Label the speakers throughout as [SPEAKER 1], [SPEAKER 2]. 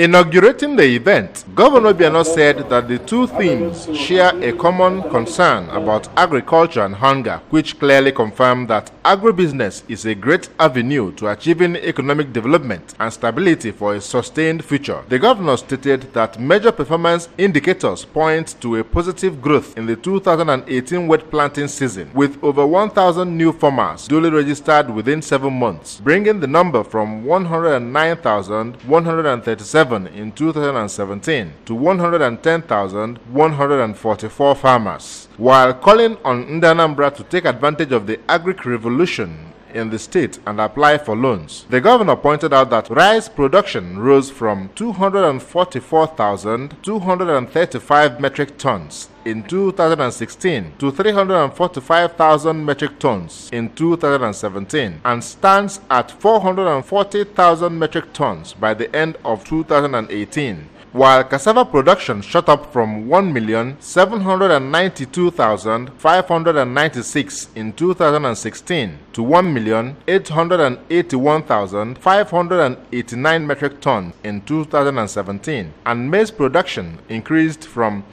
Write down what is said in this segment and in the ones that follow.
[SPEAKER 1] Inaugurating the event, Governor Obiano said that the two themes share a common concern about agriculture and hunger, which clearly confirm that agribusiness is a great avenue to achieving economic development and stability for a sustained future. The governor stated that major performance indicators point to a positive growth in the 2018 wet planting season, with over 1,000 new farmers duly registered within seven months, bringing the number from 109,137 in 2017 to 110,144 farmers, while calling on Ndanambra to take advantage of the agric revolution in the state and apply for loans. The governor pointed out that rice production rose from 244,235 metric tons in 2016 to 345,000 metric tons in 2017 and stands at 440,000 metric tons by the end of 2018 while cassava production shot up from 1,792,596 in 2016 to 1,881,589 metric tons in 2017, and maize production increased from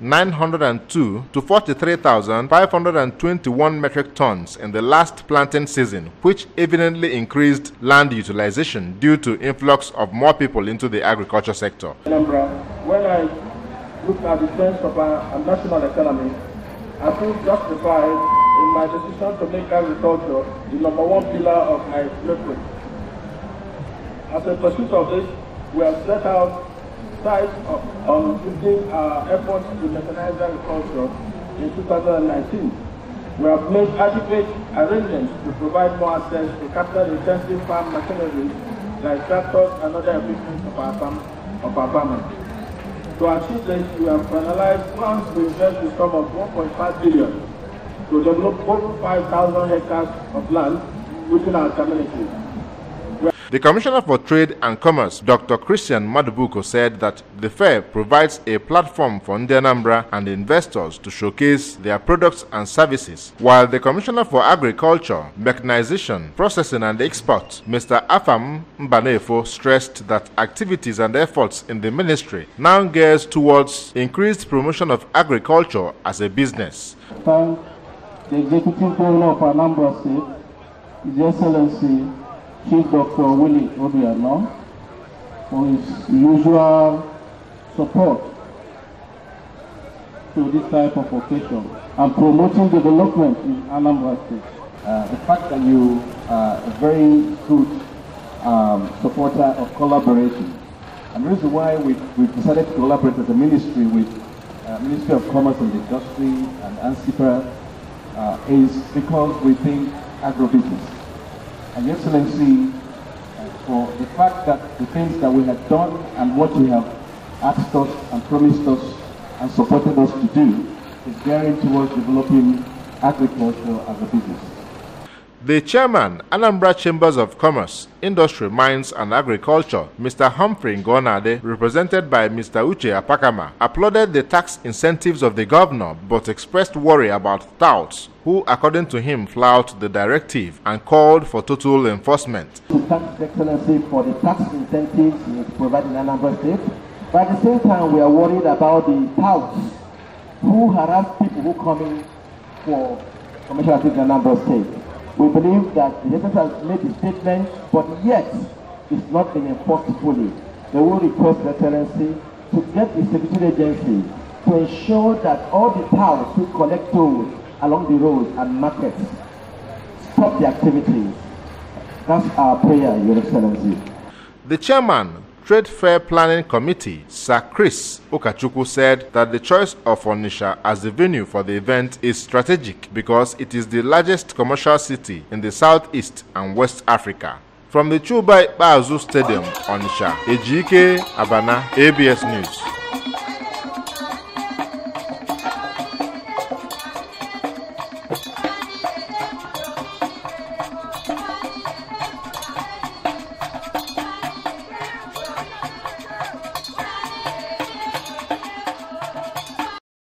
[SPEAKER 1] 39,902 to 43,521 metric tons in the last planting season, which evidently increased land utilization due to influx of more people into the agriculture sector.
[SPEAKER 2] When I look at the trends of our national economy, I feel justified in my decision to make agriculture the number one pillar of my blueprint. As a pursuit of this, we have set out sight on putting our uh, efforts to mechanize agriculture in 2019. We have made adequate arrangements to provide more access to capital-intensive farm machinery like tractors and other equipment of our, farm, of our farmers. To achieve this, we have finalized plans to invest the sum of 1.5 billion to develop over 5,000 hectares of land within our community.
[SPEAKER 1] The Commissioner for Trade and Commerce, Dr. Christian Madubuko, said that the fair provides a platform for Ndanambra and investors to showcase their products and services, while the Commissioner for Agriculture, Mechanization, Processing and Export, Mr. Afam Mbanefo, stressed that activities and efforts in the ministry now gears towards increased promotion of agriculture as a business.
[SPEAKER 2] Thank the Executive Governor of Anambra State, His Excellency Chief Dr. Willie Obiano for his usual support to this type of occasion and promoting development in Anambra State.
[SPEAKER 3] Uh, the fact that you are a very good um, supporter of collaboration. And the reason why we, we've decided to collaborate as a ministry with uh, Ministry of Commerce and Industry and ANSIPA uh, is because we think agribusiness. And Excellency, for the fact that the things that we have done and what we have asked us and promised us and supported us to do is gearing towards developing agriculture as a business.
[SPEAKER 1] The chairman, Anambra Chambers of Commerce, Industry, Mines and Agriculture, Mr. Humphrey Ngonade, represented by Mr. Uche Apakama, applauded the tax incentives of the governor but expressed worry about touts who, according to him, flout the directive and called for total enforcement.
[SPEAKER 4] To thank Excellency for the tax incentives he provided in Anambra State, but at the same time we are worried about the touts who harass people who come in for commercial activity in Anambra State. We believe that the Justice has made a statement, but yet it's not being enforced fully. They will request the Excellency to get the security agency to ensure that all the towns who collect tolls along the roads and markets stop the activities. That's our prayer, Your Excellency.
[SPEAKER 1] The chairman, Trade Fair Planning Committee, Sir Chris Okachuku said that the choice of Onisha as the venue for the event is strategic because it is the largest commercial city in the southeast and west Africa. From the Chuba Bazu Stadium, Onisha, Ejike Abana, ABS News.